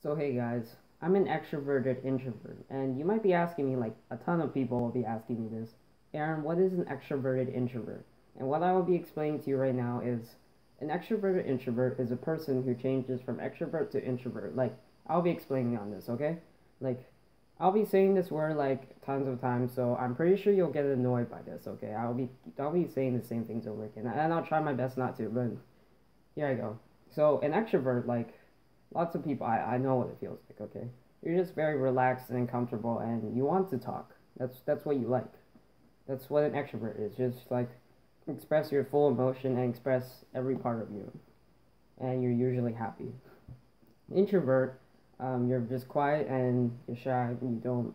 So hey guys, I'm an extroverted introvert, and you might be asking me like a ton of people will be asking me this. Aaron, what is an extroverted introvert? And what I will be explaining to you right now is an extroverted introvert is a person who changes from extrovert to introvert. Like I'll be explaining on this, okay? Like I'll be saying this word like tons of times, so I'm pretty sure you'll get annoyed by this, okay? I'll be I'll be saying the same things over again, and I'll try my best not to, but here I go. So an extrovert like lots of people, I, I know what it feels like, okay? You're just very relaxed and comfortable and you want to talk. That's that's what you like. That's what an extrovert is. Just like express your full emotion and express every part of you. And you're usually happy. Introvert, um, you're just quiet and you're shy and you don't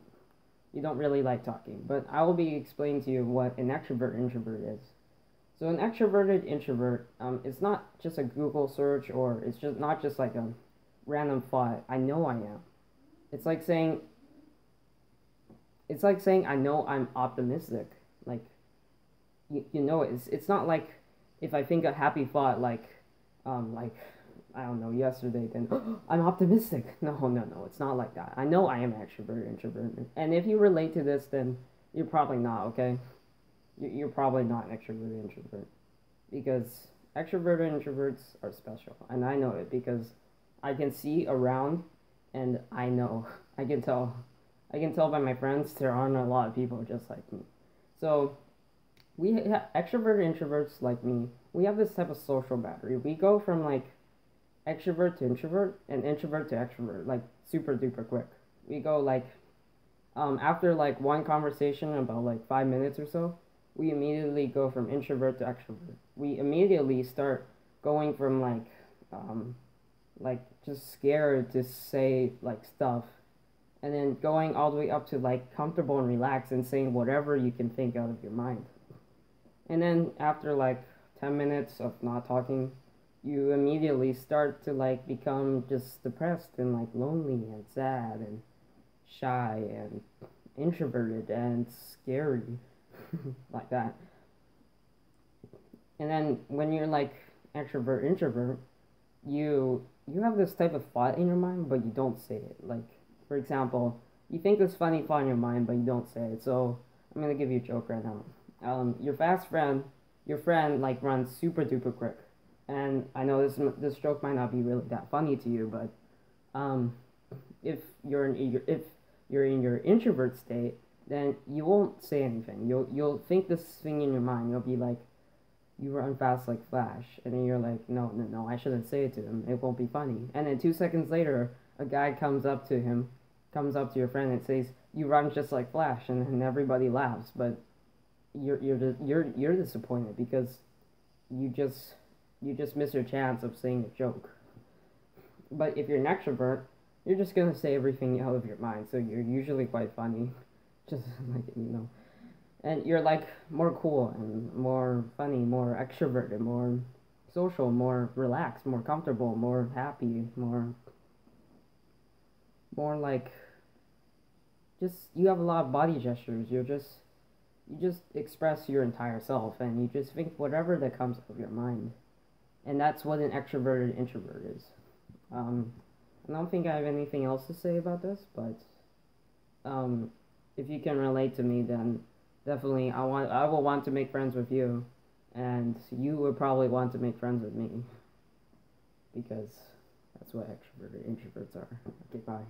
you don't really like talking. But I will be explaining to you what an extrovert introvert is. So an extroverted introvert, um, it's not just a Google search or it's just not just like a random thought. I know I am. It's like saying it's like saying I know I'm optimistic. Like you, you know it's it's not like if I think a happy thought like um like I don't know yesterday then I'm optimistic. No, no, no. It's not like that. I know I am extrovert introvert. And if you relate to this then you're probably not, okay? You're probably not an extrovert introvert because extroverted introverts are special and I know it because I can see around and I know. I can tell. I can tell by my friends there aren't a lot of people just like me. So we extroverted introverts like me. We have this type of social battery. We go from like extrovert to introvert and introvert to extrovert like super duper quick. We go like um, after like one conversation about like five minutes or so, we immediately go from introvert to extrovert. We immediately start going from like um, like just scared to say like stuff. And then going all the way up to like comfortable and relaxed and saying whatever you can think out of your mind. And then after like 10 minutes of not talking you immediately start to like become just depressed and like lonely and sad and shy and introverted and scary like that. And then when you're like extrovert introvert you you have this type of thought in your mind, but you don't say it. Like, for example, you think this funny thought in your mind, but you don't say it. So I'm gonna give you a joke right now. Um, your fast friend, your friend, like runs super duper quick, and I know this this joke might not be really that funny to you, but um, if you're in if you're in your introvert state, then you won't say anything. You'll you'll think this thing in your mind. You'll be like, you run fast like Flash. And then you're like, no, no, no, I shouldn't say it to him. It won't be funny. And then two seconds later, a guy comes up to him, comes up to your friend and says, you run just like Flash. And then everybody laughs. But you're, you're, you're, you're disappointed because you just, you just miss your chance of saying a joke. But if you're an extrovert, you're just going to say everything out of your mind. So you're usually quite funny. Just like, you know and you're like more cool and more funny, more extroverted, more social, more relaxed, more comfortable, more happy, more more like just you have a lot of body gestures. You're just you just express your entire self and you just think whatever that comes out of your mind. And that's what an extroverted introvert is. Um, I don't think I have anything else to say about this, but um, if you can relate to me, then definitely I want I will want to make friends with you and you would probably want to make friends with me because that's what extroverted introverts are. Okay, bye.